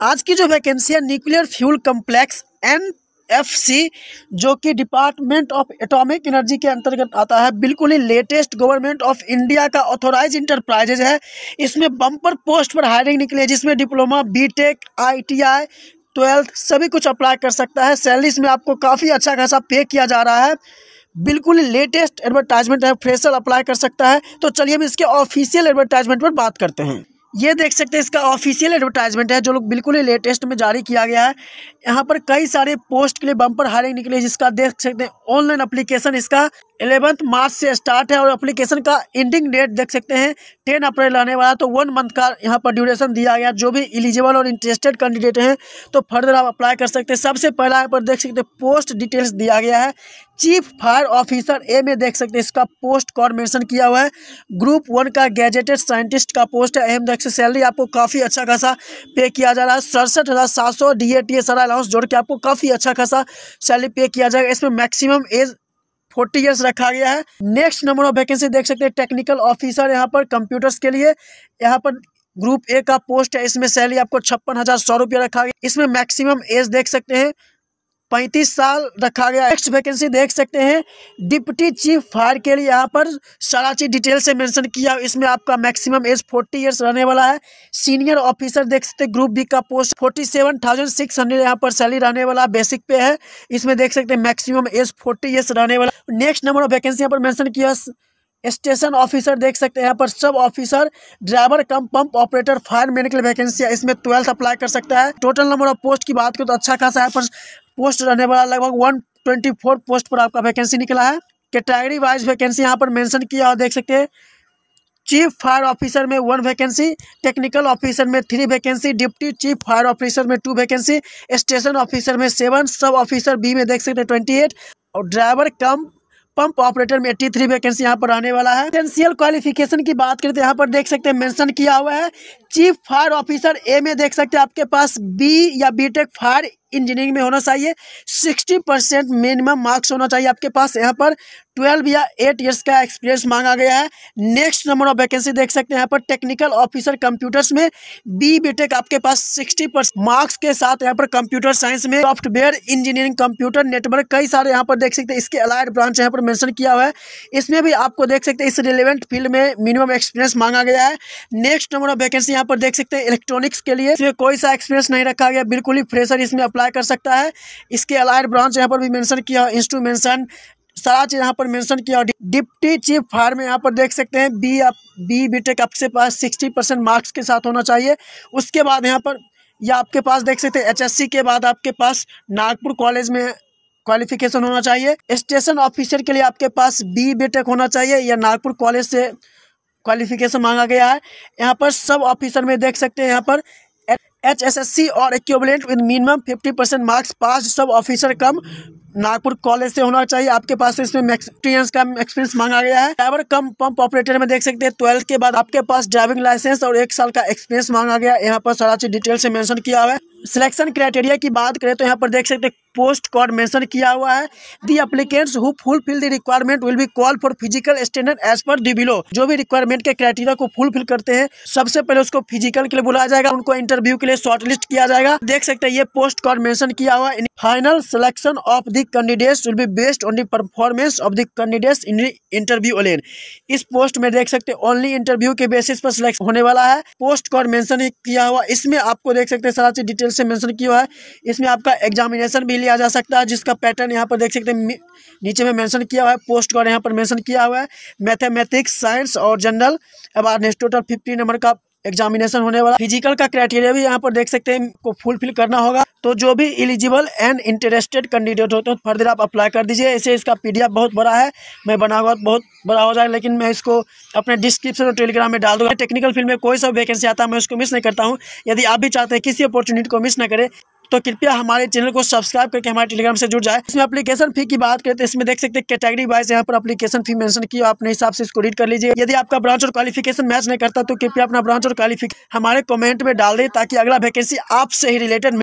आज की जो वैकेंसी है nuclear fuel complex N F C जो कि डिपार्टमेंट ऑफ़ एटॉमिक एनर्जी के अंतर्गत आता है, बिल्कुल ही लेटेस्ट गवर्नमेंट ऑफ़ इंडिया का ऑथोराइज इंटरप्राइजेज है। इसमें बम्पर पोस्ट पर हायरिंग निकली है, जिसमें डिप्लोमा बीटेक आईटीआई ट्वेल्थ सभी कुछ अप्लाई कर सकता है। सैलरी इसमें आपको काफ़ी अच्छा खासा पे किया जा रहा है। बिल्कुल ही लेटेस्ट एडवर्टाइजमेंट है फ्रेशर अप्लाई कर सकता है। तो चलिए हम इसके ऑफिशियल एडवर्टाइजमेंट पर बात करते हैं। ये देख सकते हैं, इसका ऑफिशियल एडवर्टाइजमेंट है, जो लोग बिल्कुल ही लेटेस्ट में जारी किया गया है। यहाँ पर कई सारे पोस्ट के लिए बम्पर हायरिंग निकले जिसका देख सकते हैं ऑनलाइन अप्लीकेशन इसका एलेवंथ मार्च से स्टार्ट है और एप्लीकेशन का एंडिंग डेट देख सकते हैं टेन अप्रैल आने वाला तो वन मंथ का यहाँ पर ड्यूरेशन दिया गया, जो भी एलिजिबल और इंटरेस्टेड कैंडिडेट हैं तो फर्दर आप अप्लाई कर सकते हैं। सबसे पहला यहाँ पर देख सकते हैं पोस्ट डिटेल्स दिया गया है। चीफ फायर ऑफिसर ए में देख सकते हैं, इसका पोस्ट कॉर मेंशन किया हुआ है। ग्रुप वन का गैजेटेड साइंटिस्ट का पोस्ट है अहम देख सैलरी आपको काफ़ी अच्छा खासा पे किया जा रहा है। सड़सठ हज़ार सात सौ डी ए टी ए सारा अलाउंस जोड़ के आपको काफ़ी अच्छा खासा सैलरी पे किया जाएगा। इसमें मैक्सिमम एज फोर्टी ईयर्स रखा गया है। नेक्स्ट नंबर ऑफ़ वैकेंसी देख सकते हैं, टेक्निकल ऑफिसर यहाँ पर कंप्यूटर्स के लिए। यहाँ पर ग्रुप ए का पोस्ट है, इसमें सैलरी आपको छप्पन हज़ार सौ रुपया रखा गया। इसमें मैक्सिमम एज देख सकते हैं पैंतीस साल रखा गया। नेक्स्ट वैकेंसी देख सकते हैं। डिप्टी चीफ फायर के लिए यहाँ पर सारा चीज़ डिटेल से मेंशन किया। इसमें आपका मैक्सिमम एज फोर्टी इयर्स रहने वाला है। सीनियर ऑफिसर देख सकते हैं। ग्रुप बी का post forty seven thousand six hundred यहाँ पर सैलरी रहने वाला बेसिक पे है। इसमें देख सकते हैं मैक्सिमम एज फोर्टी ईयर्स रहने वाला। नेक्स्ट नंबर ऑफ़ वैकेंसी यहाँ पर मैंशन किया। स्टेशन ऑफिसर देख सकते हैं यहाँ पर। Sub officer, driver, cum pump, operator, fire, medical vacancy है इसमें ट्वेल्थ अप्लाई कर सकता है। टोटल नंबर ऑफ़ पोस्ट की बात करें तो अच्छा खासा यहाँ पर पोस्ट रहने वाला लगभग वन ट्वेंटी फोर पोस्ट पर आपका वैकेंसी निकला है। कैटेगरी वाइज वैकेंसी यहाँ पर मेंशन किया और देख सकते हैं। चीफ फायर ऑफिसर में वन वैकेंसी, टेक्निकल ऑफिसर में three vacancy, deputy chief fire officer में टू वैकेंसी, स्टेशन ऑफिसर में सेवन, सब ऑफिसर बी में देख सकते हैं ट्वेंटी एट। और ड्राइवर, कम पंप ऑपरेटर में एट्टी थ्री वैकेंसी यहाँ पर आने वाला है। एसेंशियल क्वालिफिकेशन की बात करें तो यहाँ पर देख सकते हैं मेंशन किया हुआ है। चीफ फायर ऑफिसर ए में देख सकते हैं आपके पास बी या बीटेक फायर इंजीनियरिंग में होना चाहिए। सिक्सटी परसेंट मिनिमम मार्क्स होना चाहिए आपके पास। यहाँ पर ट्वेल्व या एट इयर्स का एक्सपीरियंस मांगा गया है। नेक्स्ट नंबर ऑफ़ वैकेंसी देख सकते हैं। यहाँ पर टेक्निकल ऑफिसर कंप्यूटर्स में बी बीटेक आपके पास सिक्सटी परसेंट मार्क्स के साथ यहाँ पर कंप्यूटर साइंस में सॉफ्टवेयर इंजीनियरिंग कंप्यूटर नेटवर्क कई सारे यहाँ पर देख सकते हैं। इसके अलाइड ब्रांच यहाँ पर मैंशन किया हुआ है। इसमें भी आपको देख सकते हैं। इस रिलेवेंट फ़ील्ड में मिनिमम एक्सपीरियंस मांगा गया है। नेक्स्ट नंबर ऑफ़ वैकेंसी यहाँ पर देख सकते हैं। इलेक्ट्रॉनिक्स के लिए इसमें कोई सा एक्सपीरियंस नहीं रखा गया। बिल्कुल ही फ्रेशर इसमें अप्लाई कर सकता है। इसके अलाइड ब्रांच यहाँ पर भी मेंशन किया इंस्ट्रूमेंशन सारा चीज़ यहाँ पर मेंशन किया। डिप्टी चीफ फायर में यहाँ पर देख सकते हैं बी आप बी बी टेक आपके पास सिक्सटी परसेंट मार्क्स के साथ होना चाहिए। उसके बाद यहाँ पर, या आपके पास देख सकते हैं एचएससी के बाद आपके पास नागपुर कॉलेज में क्वालिफिकेशन होना चाहिए। स्टेशन ऑफिसर के लिए आपके पास बी बी टेक होना चाहिए, या नागपुर कॉलेज से क्वालिफिकेशन मांगा गया है। यहाँ पर सब ऑफिसर में देख सकते हैं, यहाँ पर एच एस एस सी और equivalent with minimum fifty percent marks pass sub officer cum Nagpur college से होना चाहिए। आपके पास इसमें एक्सपीरियंस का एक्सपीरियंस मांगा गया है। ड्राइवर कम पंप ऑपरेटर में देख सकते हैं। ट्वेल्थ के बाद आपके पास ड्राइविंग लाइसेंस और एक साल का एक्सपीरियंस मांगा गया। यहाँ पर सारा चीज़ डिटेल से मेंशन किया हुआ है। सिलेक्शन क्राइटेरिया की बात करें तो यहाँ पर देख सकते हैं पोस्ट कोड मेंशन किया हुआ है। The applicants who fulfil the requirement will be call for physical standard as per the below जो भी रिक्वायरमेंट के क्राइटेरिया को फुलफिल करते हैं, सबसे पहले उसको फ़िज़िकल के लिए बुलाया जाएगा, उनको इंटरव्यू के लिए शॉर्टलिस्ट किया जाएगा। देख सकते हैं, ये पोस्ट कोड मेंशन किया हुआ final selection of the candidates will be based on the performance of the candidates in interview alone इस पोस्ट में देख सकते हैं ओनली इंटरव्यू के बेसिस पर सिलेक्ट होने वाला है। पोस्ट कोड मेंशन किया हुआ इसमें आपको देख सकते हैं, सारा चीज़ डिटेल से मेंशन किया हुआ है। इसमें आपका एग्जामिनेशन भी लिया जा सकता है, जिसका पैटर्न यहाँ पर देख सकते हैं। नीचे में मेंशन किया हुआ है पोस्ट कोड यहाँ पर मेंशन किया हुआ है। मैथमेटिक्स साइंस और जनरल अब टोटल फिफ्टी नंबर का एग्जामिनेशन होने वाला। फ़िज़िकल का क्राइटेरिया भी यहाँ पर देख सकते हैं को फुलफिल करना होगा। तो जो भी इलिजिबल एंड इंटरेस्टेड कैंडिडेट होते हैं फर्दर आप अप्लाई कर दीजिए। ऐसे इसका पीडीएफ बहुत बड़ा है। मैं बना हुआ, बहुत बड़ा हो जाएगा लेकिन मैं इसको अपने डिस्क्रिप्शन और टेलीग्राम में डाल दूँगा। टेक्निकल फ़ील्ड में कोई सा वैकेंसी आता है, मैं उसको मिस नहीं करता हूँ। यदि आप भी चाहते हैं, किसी अपॉर्चुनिटी को मिस न करें तो कृपया हमारे चैनल को सब्सक्राइब करके हमारे टेलीग्राम से जुड़ जाए। इसमें अपलीकेशन फ़ी की बात करें तो इसमें देख सकते हैं कैटेगरी वाइज यहाँ पर अपलीकेशन फ़ी मेंशन की अपने हिसाब से इसको रीड कर लीजिए। यदि आपका ब्रांच और क्वालिफिकेशन मैच नहीं करता तो कृपया अपना ब्रांच और क्वालिफिकेशन हमारे कमेंट में डाल दे ताकि अगला वैकेंसी आपसे ही रिलेटेड